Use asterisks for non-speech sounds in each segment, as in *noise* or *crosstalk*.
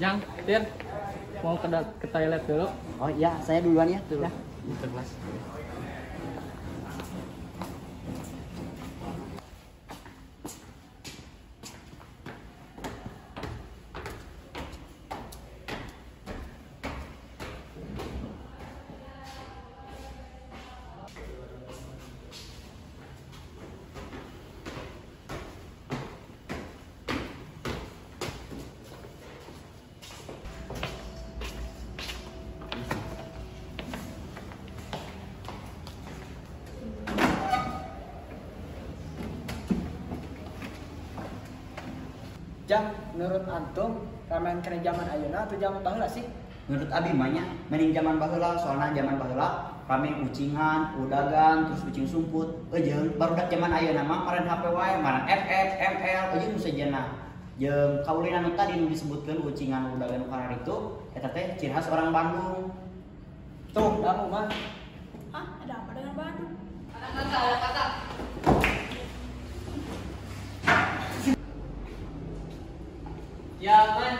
Jang, Tir, mau ke, ke toilet dulu? Oh iya, saya duluan ya. Dulu. Ya, ke kelas. Jang, menurut antum ramen kena zaman ayeuna atau zaman baheula sih? Menurut Abi mahnya mending zaman baheula soalnya zaman baheula ramen ucingan, udagan, terus ucing sumput. Ejeun baru dak zaman ayeuna mah maren HP wae, maren FF, ML, ejeun nu sejenna. Jeung kaulina nu tadi nu disebutkeun ucingan, udagan karar itu eta teh ciri khas orang Bandung. Tuh, kamu mah. Hah? Ada apa dengan Bandung? Ya, man.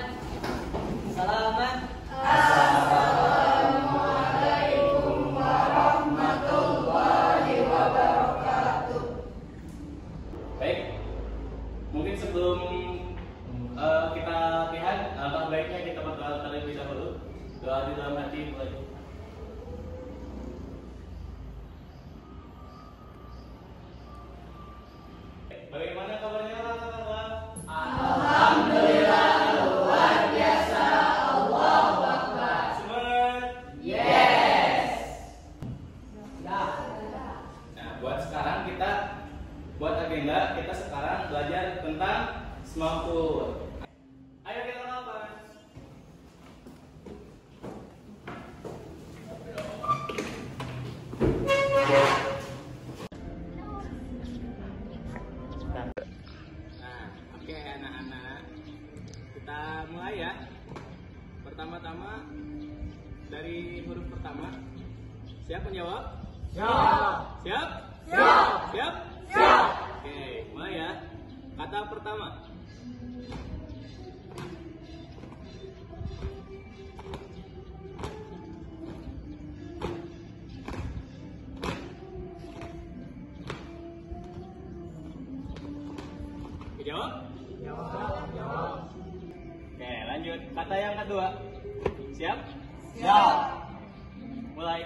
Salaman. Baik, mungkin sebelum eh, kita lihat, alangkah baiknya kita bakal terlebih dahulu doa di dalam hati mulai. Kata pertama. Oke, Jawab? Jawab. Oke, lanjut. Kata yang kedua. Siap? Siap. Mulai.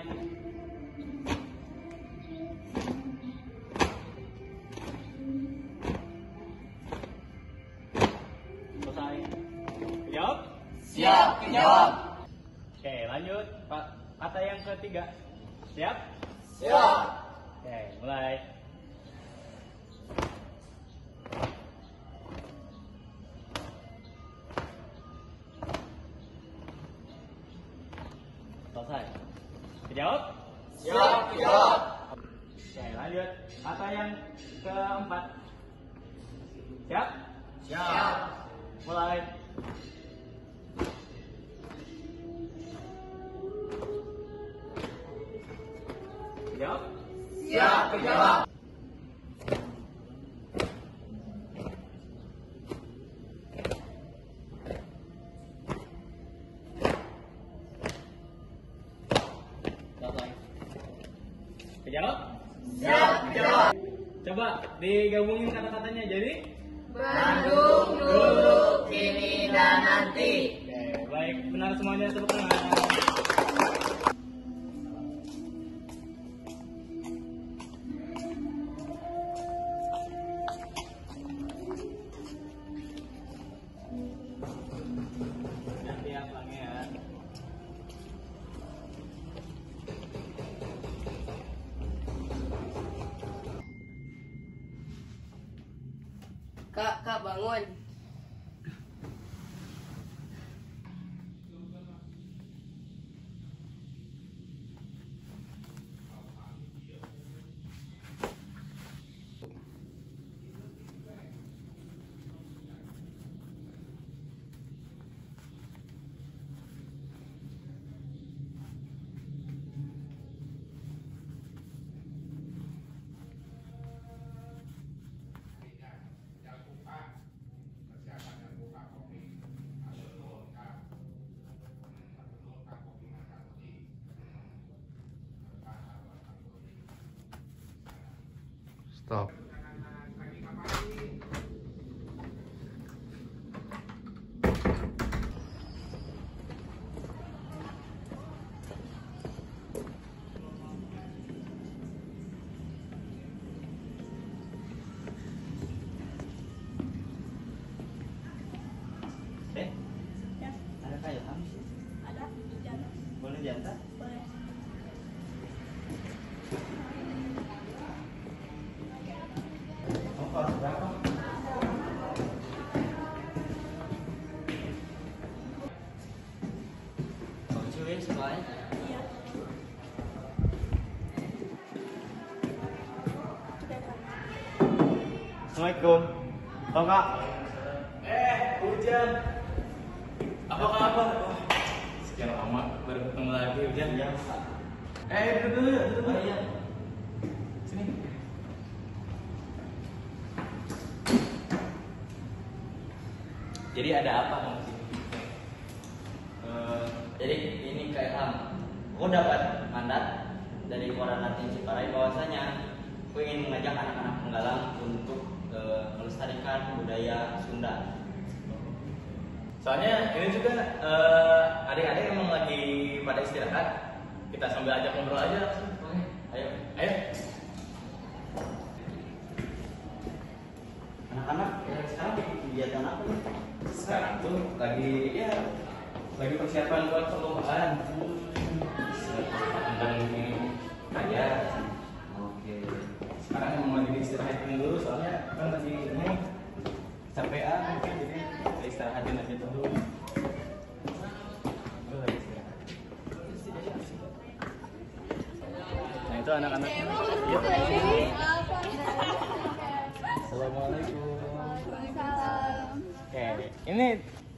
Kata yang ketiga. Siap? Siap. Oke, mulai. Selesai. Dijawab? Siap, jawab. Oke, lanjut. Kata yang keempat. Siap? Siap. Mulai. Jawab? Siap, jawab. Selesai. Jawab? Siap, jawab. Coba digabungin kata-katanya jadi Bandung dulu, kini dan nanti. Oke, baik benar semuanya tepuk tangan. Kak, kak Stop. Assalamualaikum. Tau kak? Eh, hujan. Apa kabar? Sekian lama baru ketemu lagi hujan. Iya. Eh, duduk dulu, duduk dulu. Oh iya. Sini. Jadi ada apa kamu sini? Eh, jadi ini Kak Ilham. Aku dapat mandat dari Koran Latin Ciparai bahwasanya aku ingin mengajak anak-anak penggalang untuk melestarikan budaya Sunda. Soalnya ini juga eh, adik-adik emang lagi pada istirahat. Kita sambil ajak ngobrol aja langsung. Ayo, ayo. Anak-anak eh, sekarang kegiatan apa nih? Sekarang tuh lagi ya lagi persiapan buat perlombaan. Nah. Yuk. Assalamualaikum. Oke, ini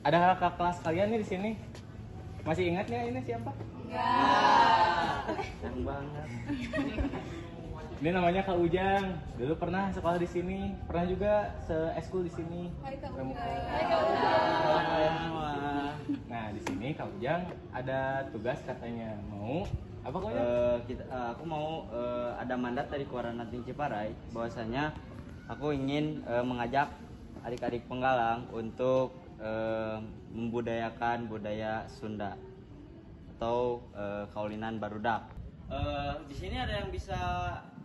ada kakak kelas kalian nih di sini. Masih ingat nggak ini siapa? Yang banget. *laughs* Ini namanya Kak Ujang. Dulu pernah sekolah di sini, pernah juga se-eskul di sini. Pramuka. Wah. Nah, di sini Kak Ujang ada tugas katanya mau apa kau Eh, kita, eh, aku mau eh, ada mandat dari Koran Latin Ciparai bahwasanya aku ingin eh, mengajak adik-adik penggalang untuk eh, membudayakan budaya Sunda atau eh, kaulinan barudak. Eh, di sini ada yang bisa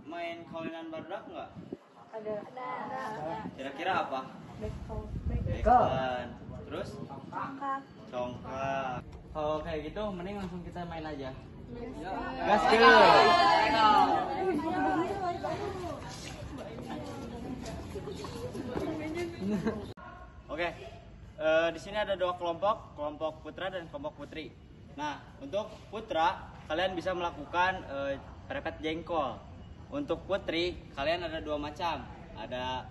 main kaulinan barudak nggak? Ada. Kira-kira apa? Beko. Bekan. Terus Kakak. congkak. Kalau kayak gitu, mending langsung kita main aja. Gaskeun. Oke, eh, di sini ada dua kelompok, kelompok putra dan kelompok putri. Nah, untuk putra kalian bisa melakukan eh, perepet jengkol. Untuk putri kalian ada dua macam, ada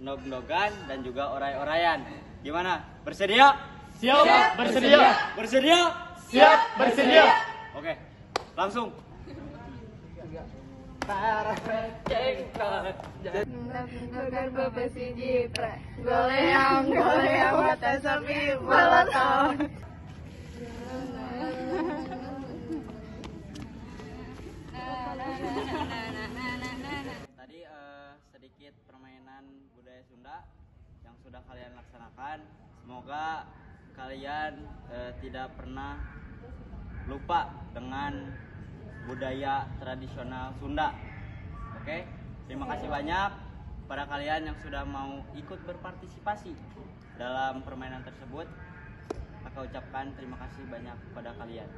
nog-nogan dan juga oray-orayan. Gimana? Bersedia? Siap, bersedia. Bersedia? Siap, bersedia. Oke, langsung. Tadi eh, sedikit permainan budaya Sunda yang sudah kalian laksanakan. Semoga kalian eh, tidak pernah lupa dengan budaya tradisional Sunda. Oke, terima kasih banyak pada kalian yang sudah mau ikut berpartisipasi dalam permainan tersebut. Maka ucapkan terima kasih banyak kepada kalian.